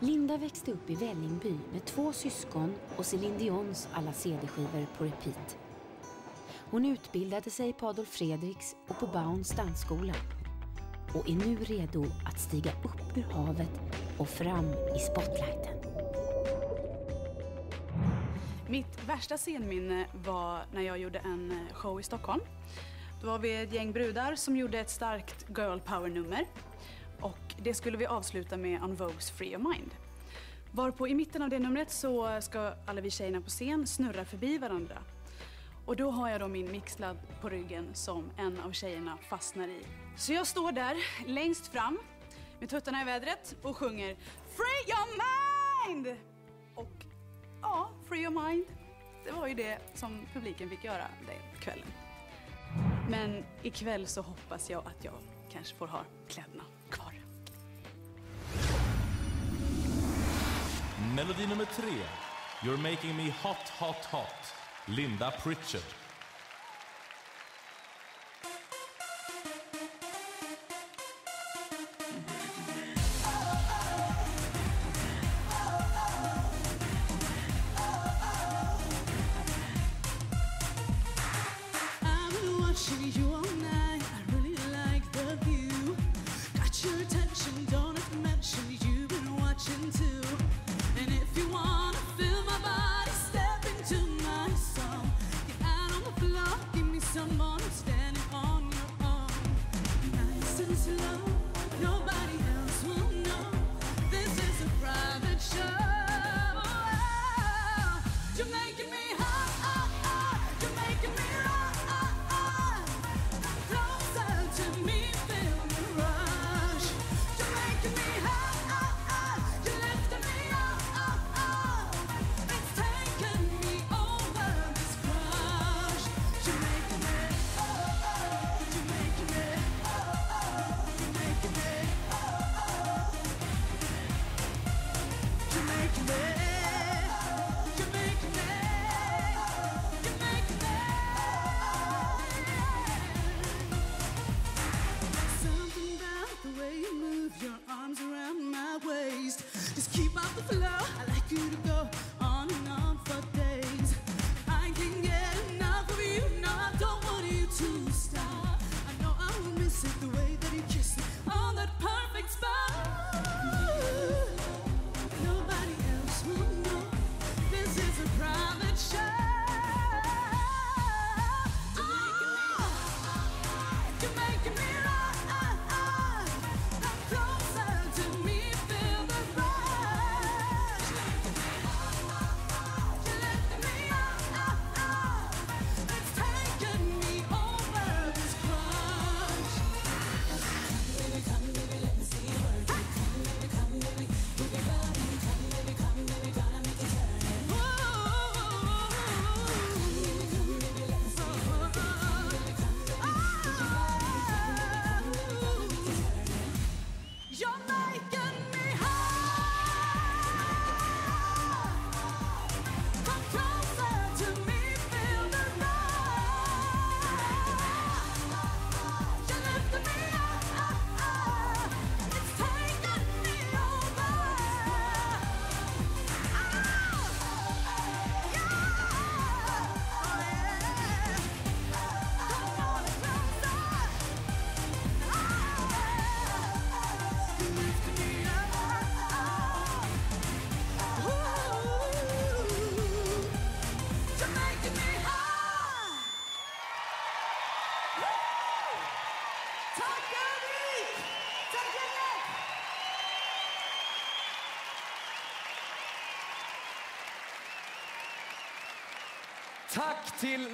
Linda växte upp i Vällingby med två syskon och Céline Dions alla CD-skivor på repeat. Hon utbildade sig på Adolf Fredriks och på Bauns dansskola och är nu redo att stiga upp ur havet och fram i spotlighten. Mitt värsta scenminne var när jag gjorde en show i Stockholm. Då var vi ett gäng brudar som gjorde ett starkt girl power-nummer. Och det skulle vi avsluta med On Vogues Free of Mind. Varpå i mitten av det numret så ska alla vi tjejerna på scen snurra förbi varandra. Och då har jag då min mixladd på ryggen som en av tjejerna fastnar i. Så jag står där längst fram med tuttarna i vädret och sjunger Free your mind! Och ja, Free your mind. Det var ju det som publiken fick göra den kvällen. Men ikväll så hoppas jag att jag kanske får ha kläderna kvar. Melodi nummer tre. You're making me hot, hot, hot. Linda Pritchard. Slow, Tack till